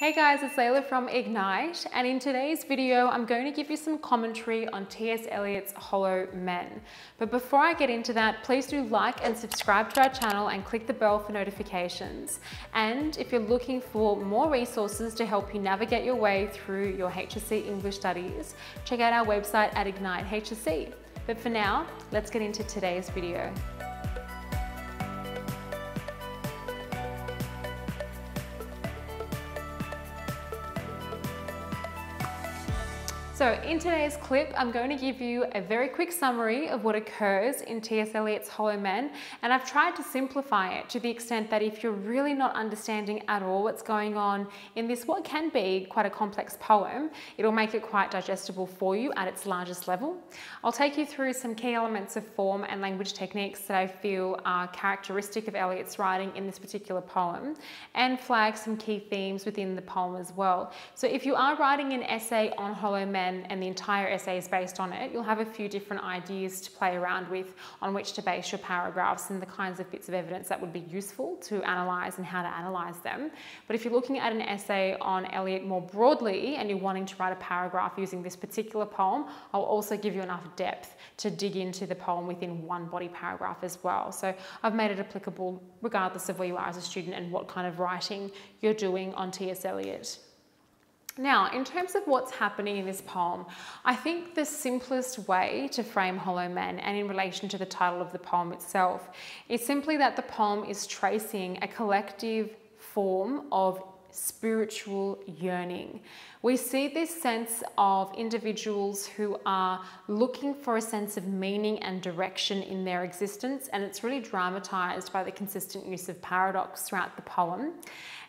Hey guys, it's Layla from Ignite, and in today's video, I'm going to give you some commentary on T.S. Eliot's Hollow Men. But before I get into that, please do like and subscribe to our channel and click the bell for notifications. And if you're looking for more resources to help you navigate your way through your HSC English studies, check out our website at Ignite HSC. But for now, let's get into today's video. So in today's clip, I'm going to give you a very quick summary of what occurs in T.S. Eliot's Hollow Men, and I've tried to simplify it to the extent that if you're really not understanding at all what's going on in this, what can be quite a complex poem, it'll make it quite digestible for you at its largest level. I'll take you through some key elements of form and language techniques that I feel are characteristic of Eliot's writing in this particular poem, and flag some key themes within the poem as well. So if you are writing an essay on Hollow Men, and the entire essay is based on it, you'll have a few different ideas to play around with on which to base your paragraphs and the kinds of bits of evidence that would be useful to analyse and how to analyse them. But if you're looking at an essay on Eliot more broadly and you're wanting to write a paragraph using this particular poem, I'll also give you enough depth to dig into the poem within one body paragraph as well. So I've made it applicable regardless of where you are as a student and what kind of writing you're doing on T.S. Eliot. Now, in terms of what's happening in this poem, I think the simplest way to frame Hollow Men and in relation to the title of the poem itself is simply that the poem is tracing a collective form of spiritual yearning. We see this sense of individuals who are looking for a sense of meaning and direction in their existence, and it's really dramatized by the consistent use of paradox throughout the poem.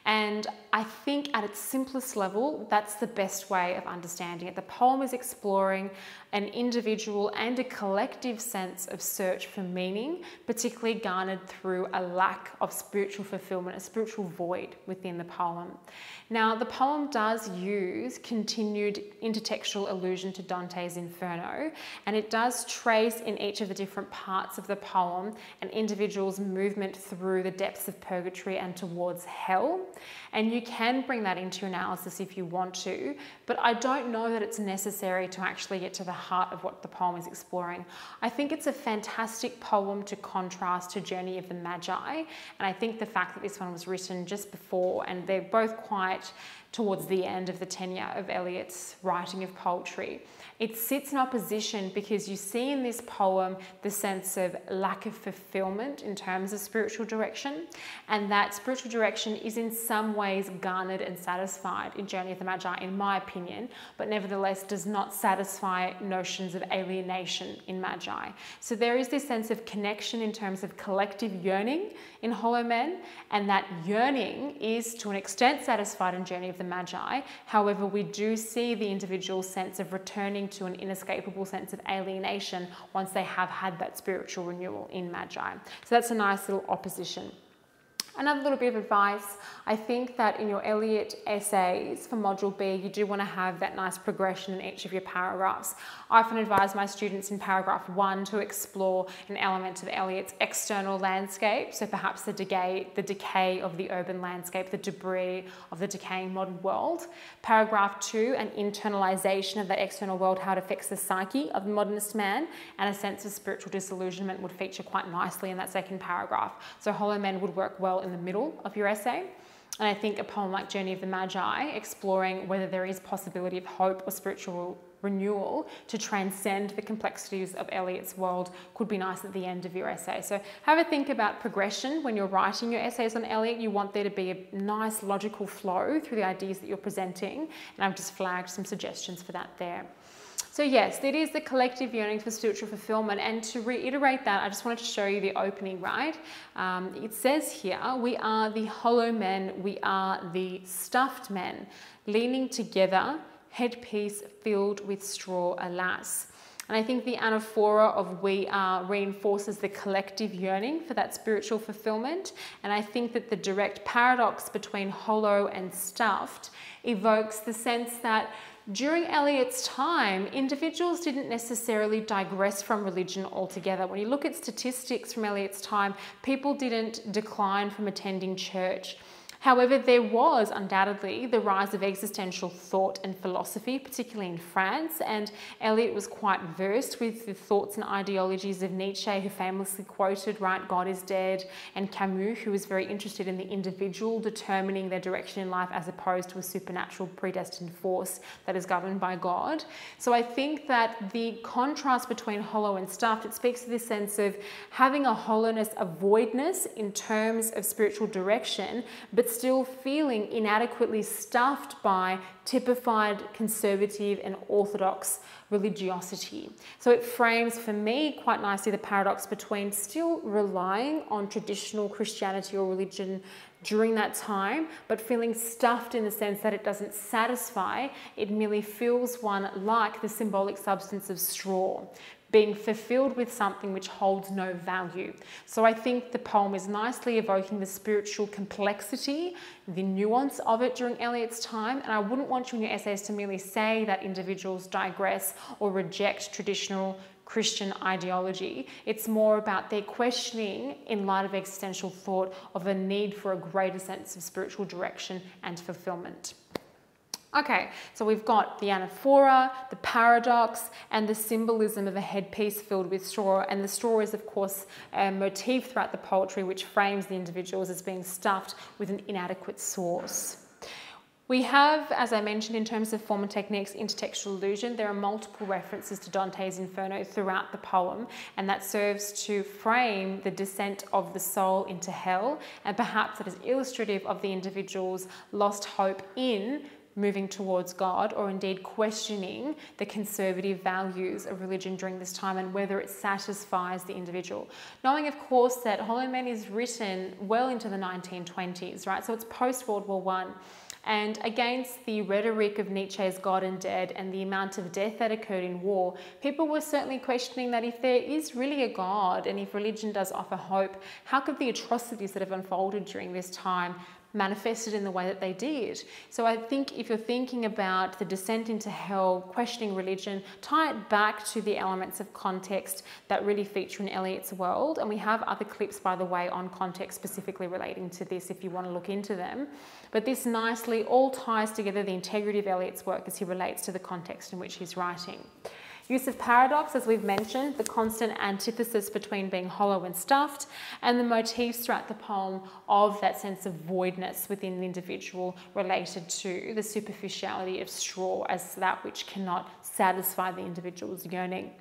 And I think at its simplest level, that's the best way of understanding it. The poem is exploring an individual and a collective sense of search for meaning, particularly garnered through a lack of spiritual fulfillment, a spiritual void within the poem. Now, the poem does use continued intertextual allusion to Dante's Inferno, and it does trace in each of the different parts of the poem an individual's movement through the depths of purgatory and towards hell. And you can bring that into analysis if you want to, but I don't know that it's necessary to actually get to the heart of what the poem is exploring. I think it's a fantastic poem to contrast to Journey of the Magi, and I think the fact that this one was written just before, and they're both quite towards the end of the tenure of Eliot's writing of poetry. It sits in opposition because you see in this poem the sense of lack of fulfillment in terms of spiritual direction, and that spiritual direction is in some ways garnered and satisfied in Journey of the Magi, in my opinion, but nevertheless does not satisfy notions of alienation in Magi. So there is this sense of connection in terms of collective yearning in Hollow Men, and that yearning is to an extent satisfied in Journey of the Magi. However, we do see the individual sense of returning to an inescapable sense of alienation once they have had that spiritual renewal in Magi. So that's a nice little opposition. Another little bit of advice, I think that in your Eliot essays for Module B, you do want to have that nice progression in each of your paragraphs. I often advise my students in paragraph one to explore an element of Eliot's external landscape, so perhaps the decay, the decay of the urban landscape, the debris of the decaying modern world. Paragraph two, an internalization of that external world, how it affects the psyche of the modernist man, and a sense of spiritual disillusionment would feature quite nicely in that second paragraph. So Hollow Men would work well in the middle of your essay. And I think a poem like Journey of the Magi, exploring whether there is possibility of hope or spiritual renewal to transcend the complexities of Eliot's world could be nice at the end of your essay. So have a think about progression when you're writing your essays on Eliot. You want there to be a nice logical flow through the ideas that you're presenting. And I've just flagged some suggestions for that there. So yes, it is the collective yearning for spiritual fulfillment. And to reiterate that, I just wanted to show you the opening, right? Um, it says here, we are the hollow men, we are the stuffed men, leaning together, headpiece filled with straw, alas. And I think the anaphora of we are reinforces the collective yearning for that spiritual fulfillment. And I think that the direct paradox between hollow and stuffed evokes the sense that during Eliot's time, individuals didn't necessarily digress from religion altogether. When you look at statistics from Eliot's time, people didn't decline from attending church. However, there was undoubtedly the rise of existential thought and philosophy, particularly in France, and Eliot was quite versed with the thoughts and ideologies of Nietzsche, who famously quoted, right, God is dead, and Camus, who was very interested in the individual determining their direction in life as opposed to a supernatural predestined force that is governed by God. So I think that the contrast between hollow and stuffed, it speaks to this sense of having a hollowness, a voidness in terms of spiritual direction, but still feeling inadequately stuffed by typified conservative and orthodox religiosity. So it frames for me quite nicely the paradox between still relying on traditional Christianity or religion during that time, but feeling stuffed in the sense that it doesn't satisfy, it merely feels one like the symbolic substance of straw being fulfilled with something which holds no value. So I think the poem is nicely evoking the spiritual complexity, the nuance of it during Eliot's time. And I wouldn't want you in your essays to merely say that individuals digress or reject traditional Christian ideology. It's more about their questioning in light of existential thought of a need for a greater sense of spiritual direction and fulfillment. Okay, so we've got the anaphora, the paradox, and the symbolism of a headpiece filled with straw. And the straw is, of course, a motif throughout the poetry which frames the individuals as being stuffed with an inadequate source. We have, as I mentioned, in terms of form and techniques, intertextual allusion. There are multiple references to Dante's Inferno throughout the poem, and that serves to frame the descent of the soul into hell, and perhaps it is illustrative of the individual's lost hope in moving towards God or indeed questioning the conservative values of religion during this time and whether it satisfies the individual. Knowing, of course, that Hollow Man is written well into the 1920s, right? So it's post World War One. And against the rhetoric of Nietzsche's God and Dead and the amount of death that occurred in war, people were certainly questioning that if there is really a God and if religion does offer hope, how could the atrocities that have unfolded during this time manifested in the way that they did. So I think if you're thinking about the descent into hell, questioning religion, tie it back to the elements of context that really feature in Eliot's world. And we have other clips, by the way, on context specifically relating to this if you want to look into them. But this nicely all ties together the integrity of Eliot's work as he relates to the context in which he's writing. Use of paradox, as we've mentioned, the constant antithesis between being hollow and stuffed, and the motifs throughout the poem of that sense of voidness within the individual related to the superficiality of straw as that which cannot satisfy the individual's yearning.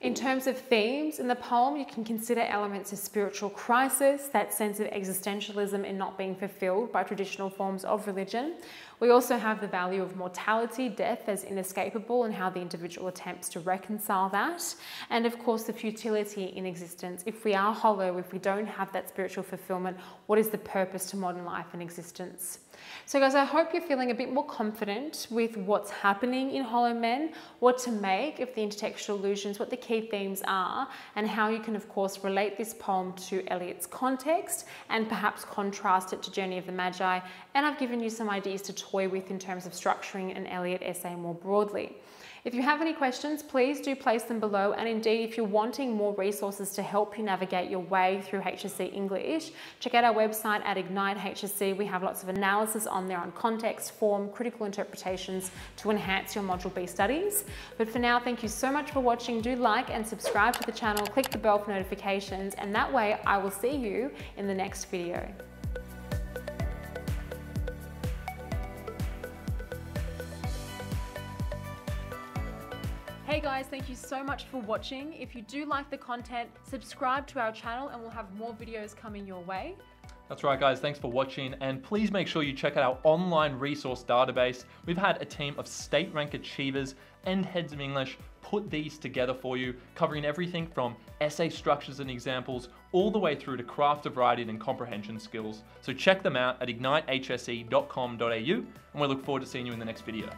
In terms of themes in the poem, you can consider elements of spiritual crisis, that sense of existentialism in not being fulfilled by traditional forms of religion. We also have the value of mortality, death as inescapable, and how the individual attempts to reconcile that. And of course, the futility in existence. If we are hollow, if we don't have that spiritual fulfillment, what is the purpose to modern life and existence? So guys, I hope you're feeling a bit more confident with what's happening in Hollow Men, what to make of the intertextual allusions, what the key themes are, and how you can, of course, relate this poem to Eliot's context and perhaps contrast it to Journey of the Magi. And I've given you some ideas to toy with in terms of structuring an Eliot essay more broadly. If you have any questions, please do place them below. And indeed, if you're wanting more resources to help you navigate your way through HSC English, check out our website at Ignite HSC. We have lots of analysis on there on context, form, critical interpretations to enhance your Module B studies. But for now, thank you so much for watching. Do like and subscribe to the channel, click the bell for notifications, and that way I will see you in the next video. Hey guys, thank you so much for watching. If you do like the content, subscribe to our channel and we'll have more videos coming your way. That's right guys, thanks for watching and please make sure you check out our online resource database. We've had a team of state rank achievers and heads of English put these together for you, covering everything from essay structures and examples all the way through to craft of writing and comprehension skills. So check them out at ignitehsc.com.au, and we look forward to seeing you in the next video.